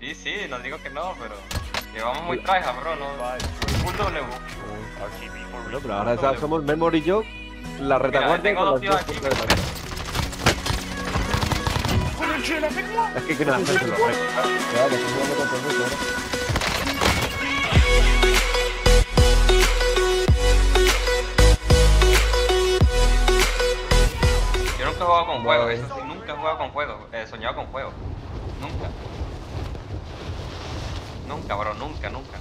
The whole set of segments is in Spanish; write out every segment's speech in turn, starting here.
Sí, sí, no digo que no, pero llevamos muy traja, bro, no. Full W. Bueno, pero ahora somos Memory y yo, la retaguardia tengo con dos los dos tíos aquí. puntos de ventaja. Es que que no hacen se lo recto. Claro, que estoy jugando ruso ahora. Yo nunca he jugado con fuego, eso sí, nunca he jugado con fuego, he soñado con fuego. Nunca. Nunca, bro, nunca, nunca.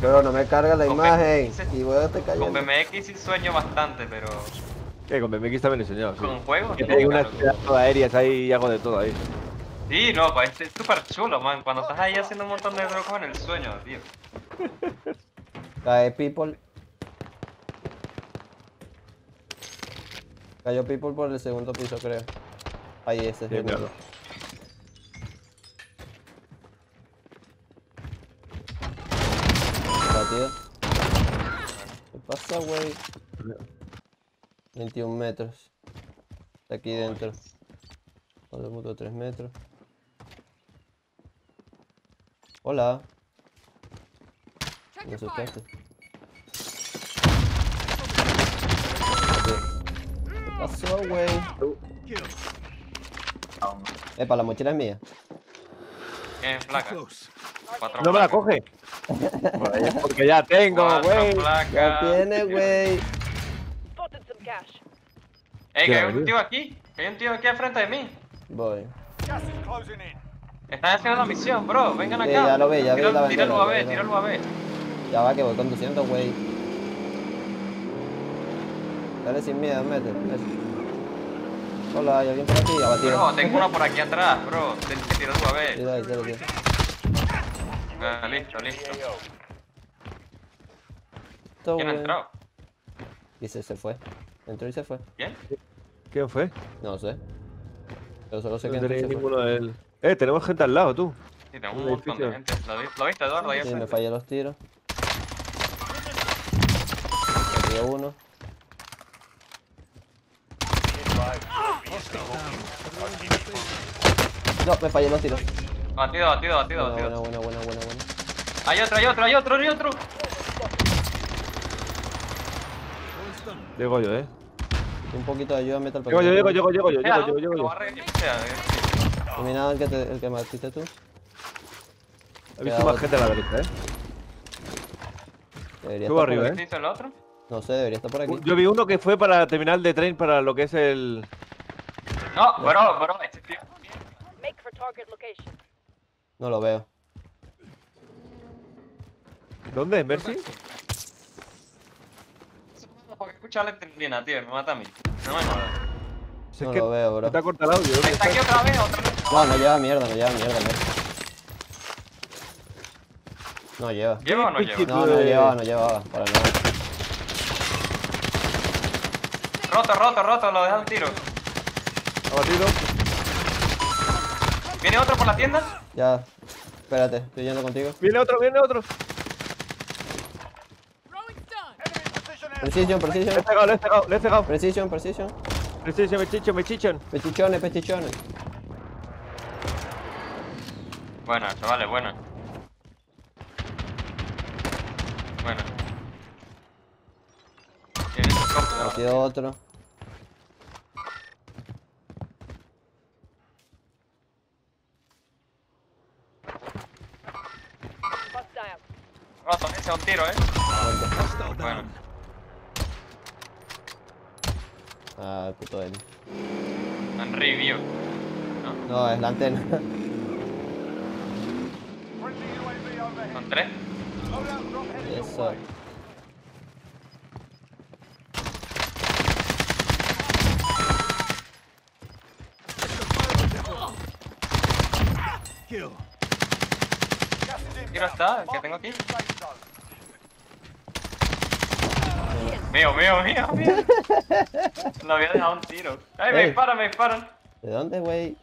Pero no me carga la Con imagen. BMX. Y voy a estar Con. BMX sí sueño bastante, pero Que con BMX también he soñado, sí. con Que nunca, hay unas pedazos aéreas ahí y hago de todo ahí. Sí, no, pues este es súper chulo, man. Cuando estás ahí haciendo un montón de trucos en el sueño, tío. Cae people. Cayó people por el segundo piso, creo. Ahí ese es el ¿Qué pasa, güey? 21 metros. Está aquí dentro. Todo mundo 3 metros. Hola. Me asustaste. ¿Qué pasó, güey? Epa, la mochila es mía. ¿Qué placa? Cuatro No me la coge. Pues, Porque ya tengo, güey. Ya tiene, güey. Ey, que ¿Qué, hay un tío? aquí. Que hay un tío aquí al frente de mí. Voy. Están haciendo la misión, bro. Vengan Sí, acá. ya lo vi, ya ventana, UAV, ya vi la- tira el UAV. Ya va que voy conduciendo, güey. Dale sin miedo, mete. Hola, ¿hay alguien por aquí? Abatido. Bro, tengo uno por aquí atrás, bro. Tienes que tirar el UAV. Tira tira, tira. Ah, listo, listo. ¿Quién ha entrado? Dice, se fue. Entró y se fue. ¿Quién? ¿Quién fue? No sé. Pero solo sé No que entró y se fue. ninguno de él. Eh, tenemos gente al lado, tú. Sí, tengo Un un montón de edificio. gente. ¿Lo, lo viste, Eduardo? Sí, me fallé los tiros. Batido uno. No, me fallé los tiros. Batido, batido, batido, Buena, batido. buena, buena, buena, buena, buena. Hay otro, hay otro, hay otro, hay otro. Llego yo, eh. Un poquito de ayuda, metal. Llego yo, llego, llego, llego yo, llego yo, llego yo. quien sea, eh. Terminado el que, te, el que matiste tú. He visto más gente a la derecha, eh. Debería Subo estar por arriba, aquí. ¿Qué hizo el otro? No sé, debería estar por aquí. Yo vi uno que fue para terminal de tren para lo que es el. No, bro, bro, este tío. Make for target location. No lo veo. ¿Dónde? ¿Mercy? Porque escucha la tendina, tío, me mata a mí. No me jodas. Si No es que lo veo, bro. Te ha cortado el audio. ¿dónde Está aquí otra vez, otra vez. No, no lleva mierda, no lleva mierda, mierda. No lleva. ¿Lleva o no lleva? No, no llevaba, no llevaba, para nada. Roto, roto, roto, lo deja un tiro. Abatido. ¿Viene otro por la tienda? Ya, espérate, estoy yendo contigo. Viene otro, viene otro. Precision, Le he precision. cegado, le he cegado, le he cegado. Precision, precision. Precision, me chichan, me chichan. Pechichones, pechichones. Buena, chavales, buena. Buena. Tiene Aquí otro. Roto, ese es un tiro, eh. Bueno. Ah, puto él. En review. No, es la antena. Son tres. Eso. Tiro está, el que tengo aquí. Mío, mío, mío, mío. Lo había dejado un tiro. ¡Ay, me disparan, me disparan! ¿De dónde, güey?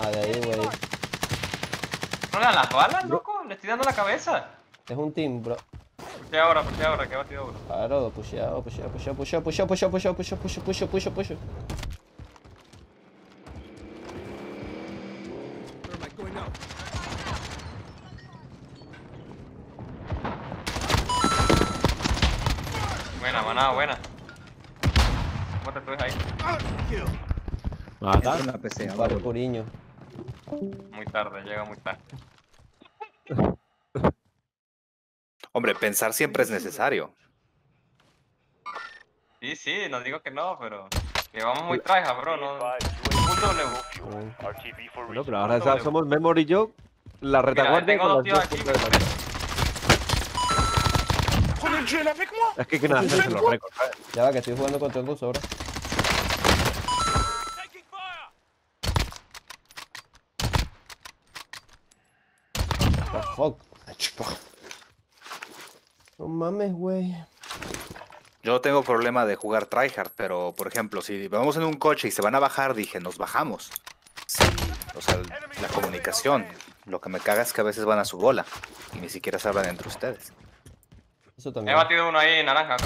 Ah, de ahí, güey. ¿No le dan las balas, loco? Le estoy dando la cabeza. Es un team, bro. Pushea ahora, pushea ahora, que ha batido uno. Claro, pusheado, pusheado, pusheado, pusheado, pusheado, pusheado, pusheado, pusheado, pusheado, pusheado, pusheado, pusheado. Buena, manada, buena. ¿Cómo te estuviste ahí? Mata. Una PC, Vale, puriño. Muy tarde, llega muy tarde. Hombre, pensar siempre es necesario. Sí, sí, no digo que no, pero... Que vamos muy traja, bro, no... Un W. Bueno, pero ahora somos Memory y yo, la Mira, retaguardia tengo con dos los tíos dos aquí. puntos de la- Es que quieren hacerse los récords, ¿sabes? Ya va, que estoy jugando contra el ahora. The fuck. No mames, güey. Yo no tengo problema de jugar tryhard, pero por ejemplo, si vamos en un coche y se van a bajar, dije, nos bajamos. Sí, o sea, la comunicación. Lo que me caga es que a veces van a su bola y ni siquiera se hablan entre ustedes. Eso He batido uno ahí, naranja.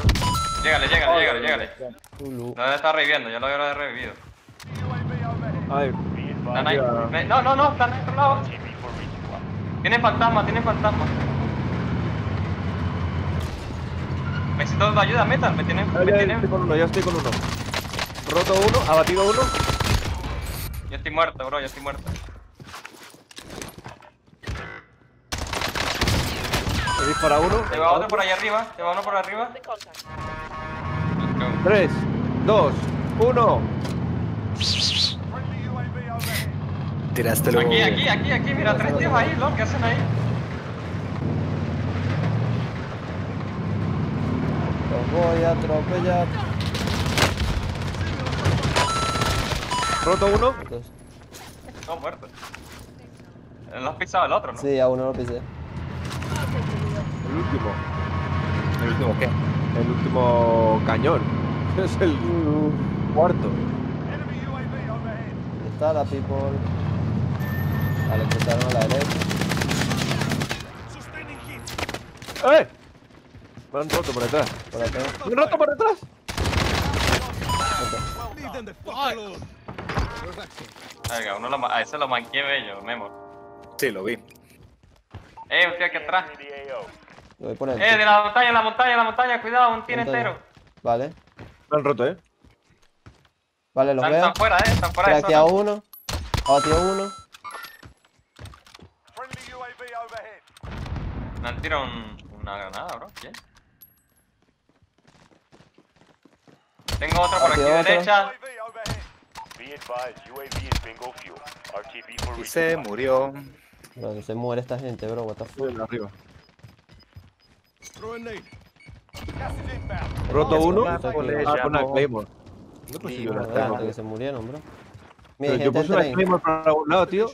llégale, llégale, llégale. Tulu. No está reviviendo, ya lo había revivido. Ay, ahí. No, no, no, están en otro lado. Tienen fantasma, tienen fantasma. Necesito tu ayuda, metal, me tienen, ya, me ya tienen. estoy con uno, ya estoy con uno. Roto uno, abatido uno. Yo estoy muerto, bro, yo estoy muerto. He disparado uno. Te va otro por allá arriba, te va uno por arriba. The contact. Let's go. 3, 2, 1. Tiraste luego. Aquí, aquí, aquí, aquí, mira, tres tíos ahí, ¿no? ¿Qué hacen ahí? Los voy a atropellar. Roto uno. Muertos. Eh, Lo has pisado el otro, ¿no? sí, a uno lo pisé. El último. ¿El último qué? El último cañón. Es el cuarto. ¿Dónde está la people? Vale, empezaron a la derecha. ¡Eh! Me han roto por detrás. Por acá. ¿Me han roto por detrás? Venga, uno lo, a ese lo manqué bello, Memo. Sí, lo vi. Eh, usted aquí atrás. Lo voy por el. Eh, de la montaña, la montaña, la montaña, cuidado, un Montaña. entero. Vale. Me han roto, ¿eh? Vale, los Están, veo. están fuera, eh, están fuera de Craqueado zona. uno. Me han tirado un- una granada, bro. ¿Quién? Tengo otro por aquí otro. derecha. Y se murió. Bro, que se muere esta gente, bro. What the fuck. Arriba. Roto uno. Ah, con la Claymore. ¿Dónde Sí, consiguió la Joder, Claymore? gente que se murieron, bro. Mira, yo gente puse una. Claymore para algún lado, tío.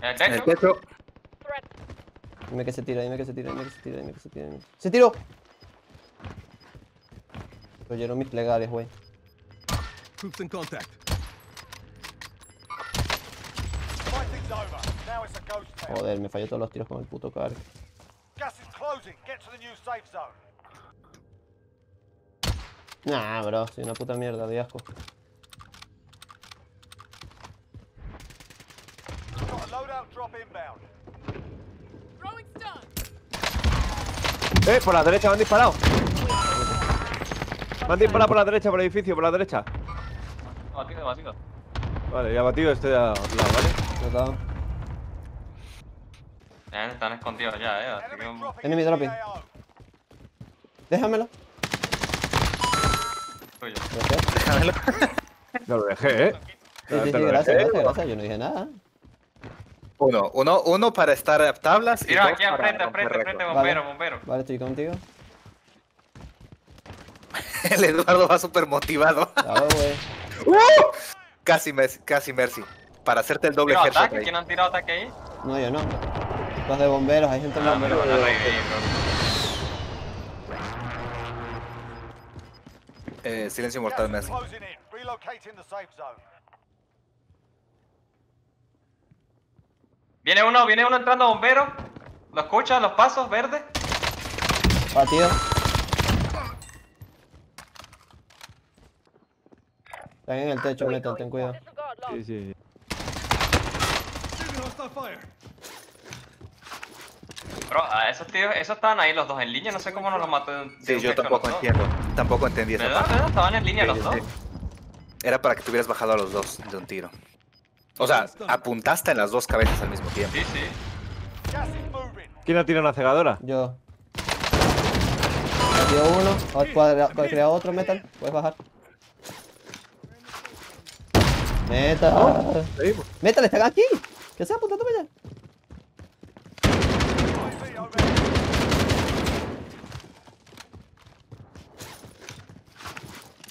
¿En el techo? Dime que se tira, dime que se tira, dime que se tira, dime que se tira. dime. ¡Se tiró! Oyeron mis plegarias, güey. Troops in contact. Joder, me falló todos los tiros con el puto car. Closing. Get to the new safe zone. Nah, bro, soy una puta mierda de asco. Eh, por la derecha me han disparado. Me han disparado por la derecha, por el edificio, por la derecha. Batido, batido. Vale, ya batido este lado, ¿vale? Ya están escondidos ya, eh. Así que... Enemy dropping. Déjamelo. Tuyo. Ya lo dejé, ¿eh? Sí, gracias, dejé, gracias, gracias. Yo no dije nada. Uno, uno, uno para estar a tablas. y dos aquí enfrente, enfrente, enfrente, bombero, bombero. Vale, estoy contigo. El Eduardo va súper motivado. Claro, güey. Casi, Mercy, casi Mercy. Para hacerte el doble ahí. ¿Quién han tirado ataque ahí? No, yo no. Los de bomberos, hay gente en Ah, me bomberos. Eh, silencio mortal, is Mercy. closing in. Relocating the safe zone. Viene uno, viene uno entrando bombero. ¿Lo escuchas? ¿Los pasos verdes? Batido. Están en el techo, metal, ten cuidado. Sí, sí. Bro, a esos tíos, esos estaban ahí los dos en línea, no sé cómo no los mató. Sí, yo tampoco entiendo. Tampoco entendí esa ¿Verdad? ¿Verdad? Estaban en línea Sí, los sí, dos. sí. Era para que te hubieras bajado a los dos de un tiro. O sea, apuntaste en las dos cabezas al mismo tiempo. Sí, sí. ¿Quién ha tirado una cegadora? Yo. Dio uno. Otro, cuadra- otro metal. Puedes bajar. Metal. Seguimos. Metal, están aquí. ¿Qué se apuntando para allá?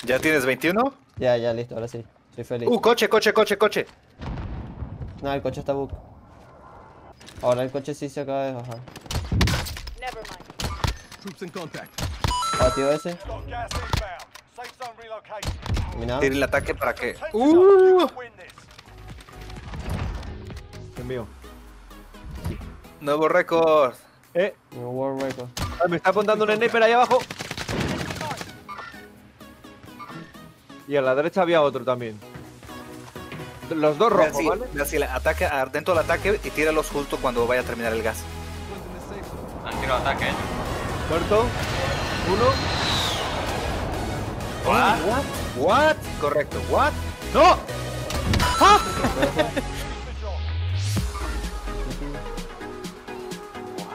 ¿Ya tienes 21? Ya, ya, listo, ahora sí. Soy feliz. Uh, coche, coche, coche, coche. No, el coche está bug. Ahora el coche sí se acaba de bajar. Never mind. Troops in contact. Batió ese. Tira el ataque para que. Uh, mío. nuevo récord. Eh, No World Record. ah, me está apuntando un sniper ahí abajo. Y a la derecha había otro también. Los dos rojos, así, ¿vale? ataque, ah, dentro del ataque y tíralos justo cuando vaya a terminar el gas. Han tirado ataque ellos. Muerto. Uno. What? What? Correcto. What? ¡No!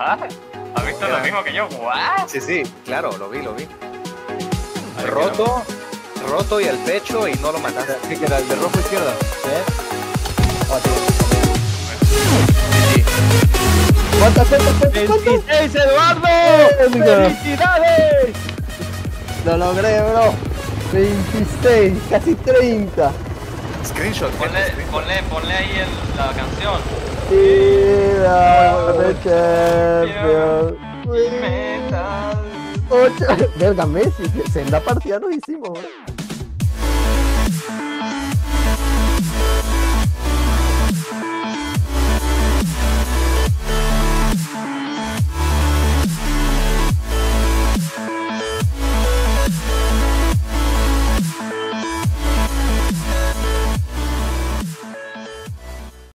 What? ¿Has visto lo mismo que yo? What? Sí, sí, claro, lo vi, lo vi. Ay, Roto, roto y al pecho y no lo mataste. ¿Qué queda? ¿El de rojo izquierda? Sí. ¿Cuántas, cuántas, cuántas, cuántas? ¡26, Eduardo! ¡Felicidades! Lo logré, bro. 26, casi 30. Screenshot. Ponle, ponle, ponle ahí el- la canción. Mira, the champion. Metal. Ocho. Verga, Messi, que senda partida nos hicimos, bro.